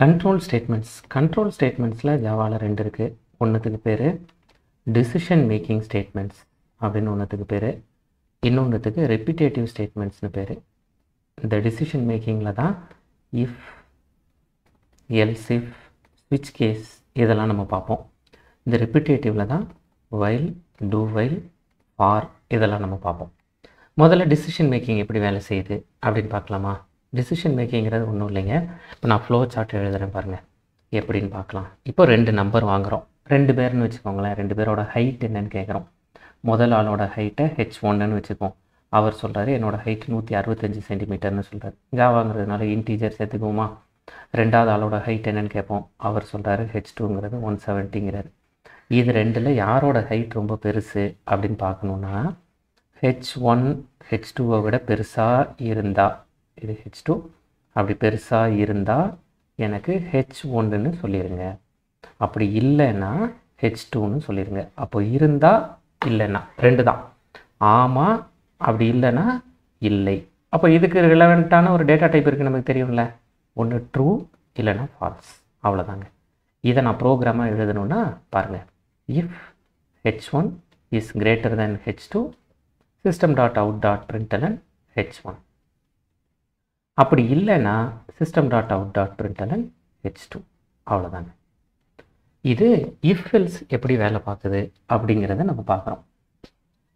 Control statements control ஸ்டேட்மெண்ட்ஸில் ஜாவாவில் ரெண்டு இருக்குது ஒன்றுத்துக்கு பேர் டிசிஷன் மேக்கிங் ஸ்டேட்மெண்ட்ஸ் அப்படின்னு ஒன்றுத்துக்கு பேர். இன்னொன்றுத்துக்கு ரெப்பிட்டேட்டிவ் ஸ்டேட்மெண்ட்ஸ்னு பேர். இந்த டிசிஷன் மேக்கிங்கில் தான் இஃப் எல்ஸ் இஃப் ஸ்விட்ச் கேஸ் இதெல்லாம் நம்ம பார்ப்போம். இந்த ரெப்பிட்டேட்டிவில் தான் வைல் டூ வைல் ஆர் இதெல்லாம் நம்ம பார்ப்போம். முதல்ல டிசிஷன் மேக்கிங் எப்படி வேலை செய்யுது அப்படின்னு பார்க்கலாமா? டிசிஷன் மேக்கிங்கிறது ஒன்றும் இல்லைங்க. இப்போ நான் ஃப்ளோ சார்ட் எழுதுகிறேன் பாருங்கள் எப்படின்னு பார்க்கலாம். இப்போ ரெண்டு நம்பர் வாங்குகிறோம் ரெண்டு பேர்னு வச்சுக்கோங்களேன். ரெண்டு பேரோட ஹைட் என்னன்னு கேட்குறோம் முதல் ஆளோட ஹைட்டை ஹெச் ஒன்னுன்னு வச்சுப்போம் அவர் சொல்கிறாரு என்னோடய ஹைட் நூற்றி அறுபத்தஞ்சு சென்டிமீட்டர்னு சொல்கிறார் ஜாவாங்கிறதுனால இன்டீஜர் சேர்த்துக்குவோமா? ரெண்டாவது ஆளோட ஹைட் என்னன்னு கேட்போம். அவர் சொல்கிறாரு ஹெச் டூங்கிறது ஒன் செவன்ட்டிங்கிறார் இது ரெண்டில் யாரோட ஹைட் ரொம்ப பெருசு அப்படின்னு பார்க்கணுன்னா ஹெச் ஒன் ஹெச் டூவை விட பெருசாக இருந்தால் இது ஹெச் டூ அப்படி பெருசாக இருந்தால் எனக்கு ஹெச் ஒன்றுன்னு சொல்லிடுங்க அப்படி இல்லைன்னா ஹெச் டூன்னு சொல்லிடுங்க அப்போ இருந்தால் இல்லைன்னா ரெண்டு தான் ஆமாம் அப்படி இல்லைன்னா இல்லை. அப்போ இதுக்கு ரிலவெண்ட்டான ஒரு டேட்டா டைப் இருக்குது நமக்கு தெரியும்ல. ஒன்று ட்ரூ இல்லைன்னா ஃபால்ஸ் அவ்வளோதாங்க இதை நான் ப்ரோக்ராமாக எழுதணுன்னா பாருங்கள் if H one is greater then H two system dot out dot println H one அப்படி இல்லைன்னா system dot out dot println H two அவ்வளோதாங்க இது இஃப் எப்படி வேலை பார்க்குது அப்படிங்கிறத நம்ம பார்க்குறோம்.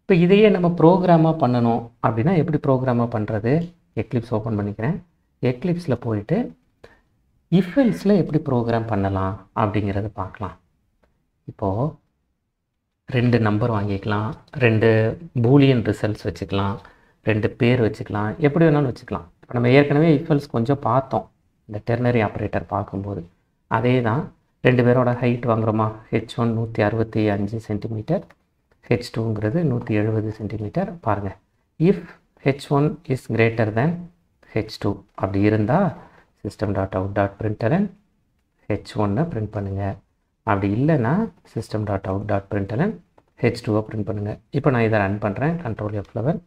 இப்போ இதையே நம்ம ப்ரோக்ராமாக பண்ணணும் அப்படின்னா எப்படி ப்ரோக்ராமாக பண்ணுறது எக்லிப்ஸ் ஓப்பன் பண்ணிக்கிறேன். எக்லிப்ஸில் போயிட்டு இஃபில்ஸில் எப்படி ப்ரோக்ராம் பண்ணலாம் அப்படிங்கிறத பார்க்கலாம். இப்போது ரெண்டு நம்பர் வாங்கிக்கலாம் ரெண்டு பூலியன் ரிசல்ட்ஸ் வச்சுக்கலாம் ரெண்டு பேர் வச்சுக்கலாம் எப்படி வேணாலும் வச்சுக்கலாம். இப்போ நம்ம ஏற்கனவே இஃபல்ஸ் கொஞ்சம் பார்த்தோம். இந்த டெர்னரி ஆப்ரேட்டர் பார்க்கும்போது. அதே தான் ரெண்டு பேரோட ஹைட் வாங்குகிறோமா ஹெச் ஒன் நூற்றி அறுபத்தி அஞ்சு சென்டிமீட்டர் ஹெச் டூங்கிறது நூற்றி எழுபது சென்டிமீட்டர் பாருங்கள் if H one is greater than H two அப்படி இருந்தால் system dot out dot println H ஒன்னை பிரிண்ட் பண்ணுங்கள் அப்படி இல்லைன்னா system dot out dot println H டூவை பிரிண்ட் பண்ணுங்கள் இப்போ நான் இதை ரன் பண்ணுறேன் கண்ட்ரோல் எஃப் லெவன்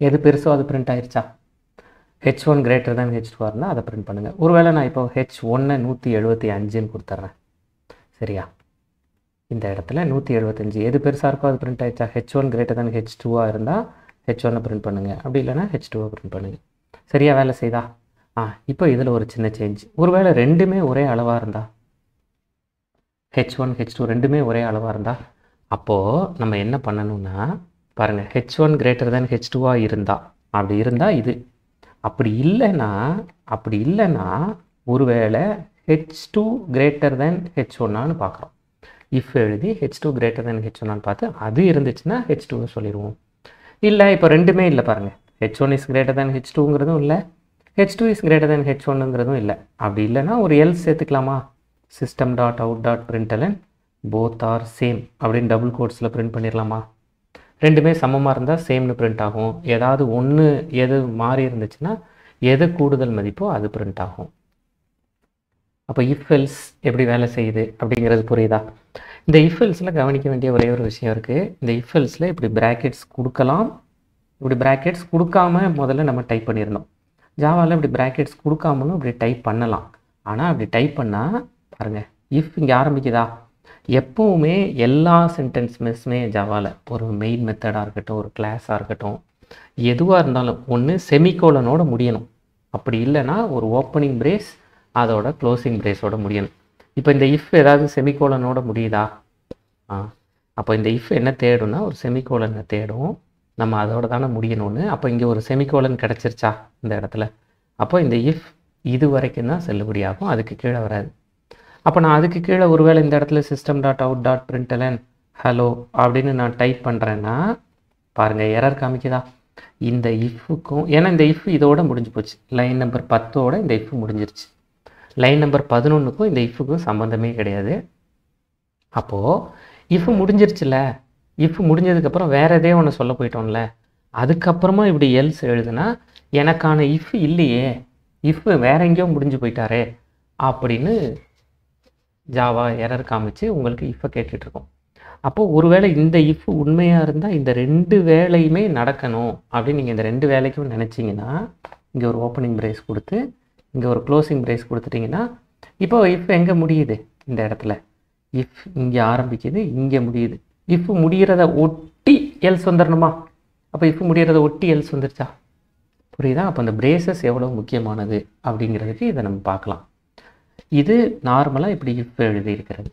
எது பெருசோ அது பிரிண்ட் ஆயிடுச்சா H one greater than H டூவாக இருந்தால் அதை பிரிண்ட் பண்ணுங்கள் ஒருவேளை நான் இப்போ ஹெச் ஒன்னை நூற்றி எழுபத்தி அஞ்சுன்னு கொடுத்துட்றேன் சரியா? இந்த இடத்துல நூற்றி எழுபத்தஞ்சு எது பெருசாக இருக்கோ அது பிரிண்ட் ஆகிடுச்சா H one greater than H டூவாக இருந்தால் ஹெச் ஒன்னை பிரிண்ட் பண்ணுங்கள் அப்படி இல்லைனா ஹெச் டூவை பிரிண்ட் பண்ணுங்கள் சரியா வேலை செய்தா? ஆ இப்போ இதில் ஒரு சின்ன சேஞ்ச் ஒருவேளை ரெண்டுமே ஒரே அளவாக இருந்தா? ஹெச் ஒன் ஹெச் டூ ரெண்டுமே ஒரே அளவாக இருந்தால் அப்போது நம்ம என்ன பண்ணணும்னா பாருங்கள் H one greater than H டூவாக இருந்தால் அப்படி இருந்தால் இது அப்படி இல்லைன்னா அப்படி இல்லைன்னா ஒருவேளை H two greater than H ஒன்னான்னு பார்க்குறோம். இஃப் எழுதி H two greater then H ஒன்னான்னு பார்த்து அது இருந்துச்சுன்னா ஹெச் டூன்னு சொல்லிடுவோம். இல்லை இப்போ ரெண்டுமே இல்லை பாருங்கள் H one is greater than H டூங்கிறதும் இல்லை. H two is greater than H ஒன்னுங்கிறதும் இல்லை. அப்படி இல்லைன்னா ஒரு L சேர்த்துக்கலாமா? System dot out dot println both are same அப்படின்னு டபுள் கோட்ஸில் பிரிண்ட் பண்ணிடலாமா? ரெண்டுமே சமமாக இருந்தால் சேம்னு பிரிண்ட் ஆகும். ஏதாவது ஒன்று எது மாறி இருந்துச்சுன்னா எது கூடுதல் மதிப்போ அது பிரிண்ட் ஆகும். அப்போ இஃபெல்ஸ் எப்படி வேலை செய்யுது அப்படிங்கிறது புரியுதா? இந்த இஃபெல்ஸில் கவனிக்க வேண்டிய ஒரே ஒரு விஷயம் இருக்குது இந்த இஃபெல்ஸில் இப்படி ப்ராக்கெட்ஸ் கொடுக்கலாம். இப்படி ப்ராக்கெட்ஸ் கொடுக்காம முதல்ல நம்ம டைப் பண்ணியிருந்தோம் ஜாவாவில் இப்படி ப்ராக்கெட்ஸ் கொடுக்காமலும் இப்படி டைப் பண்ணலாம். ஆனால் அப்படி டைப் பண்ணால் பாருங்கள் இஃப் இங்கே ஆரம்பிக்குதா? எப்போவுமே எல்லா சென்டென்ஸ்மெஸ்மே ஜவால ஒரு மெயின் மெத்தடாக இருக்கட்டும் ஒரு கிளாஸாக இருக்கட்டும் எதுவாக இருந்தாலும் ஒன்று செமிகோலனோட முடியணும். அப்படி இல்லைன்னா ஒரு ஓப்பனிங் பிரேஸ் அதோட க்ளோசிங் பிரேஸோட முடியணும். இப்போ இந்த இஃப் ஏதாவது செமிகோலனோட முடியுதா? ஆ. அப்போ இந்த இஃப் என்ன தேடும்னா ஒரு செமிகோலனை தேடும். நம்ம அதோட தானே முடியணும்னு. அப்போ இங்கே ஒரு செமிகோலன் கிடச்சிருச்சா இந்த இடத்துல? அப்போ இந்த இஃப் இது வரைக்கும் தான் செல்லுபடியாகும். அதுக்கு கீழே வராது. அப்போ நான் அதுக்கு கீழே ஒருவேளை இந்த இடத்துல system dot out dot println hello அப்படின்னு நான் டைப் பண்ணுறேன்னா பாருங்கள் எரர் காமிக்குதா? இந்த இஃப்புக்கும் ஏன்னா இந்த இஃப் இதோட முடிஞ்சு போச்சு. லைன் நம்பர் பத்தோட இந்த இஃப் முடிஞ்சிருச்சு. லைன் நம்பர் பதினொன்றுக்கும் இந்த இஃப்புக்கும் சம்மந்தமே கிடையாது. அப்போது இஃப் முடிஞ்சிருச்சுல? இஃப் முடிஞ்சதுக்கப்புறம் வேறு எதே ஒன்று சொல்ல போயிட்டோம்ல? அதுக்கப்புறமா இப்படி எல்ஸ் எழுதுனா எனக்கான இஃப் இல்லையே. இஃப் வேற எங்கேயோ முடிஞ்சு போயிட்டாரே. அப்படின்னு ஜாவா எரர் காமிச்சு உங்களுக்கு இஃப்பை கேட்டுட்ருக்கோம் அப்போது ஒருவேளை இந்த இஃப் உண்மையாக இருந்தால் இந்த ரெண்டு வேலையுமே நடக்கணும் அப்படின்னு நீங்கள் இந்த ரெண்டு வேலைக்கும் நினச்சிங்கன்னா இங்கே ஒரு ஓப்பனிங் ப்ரைஸ் கொடுத்து இங்கே ஒரு க்ளோசிங் பிரேஸ் கொடுத்துட்டிங்கன்னா இப்போ இஃப் எங்கே முடியுது? இந்த இடத்துல. இஃப் இங்கே ஆரம்பிக்குது இங்கே முடியுது. இஃப் முடிகிறத ஒட்டி எல்ஸ் வந்துடணுமா அப்போ இஃப் முடிகிறத ஒட்டி எல்ஸ் வந்துருச்சா? புரியுதா? அப்போ அந்த பிரேசஸ் எவ்வளோ முக்கியமானது அப்படிங்கிறதுக்கு இதை நம்ம பார்க்கலாம். இது நார்மலாக இப்படி இஃப் எழுதியிருக்கிறது.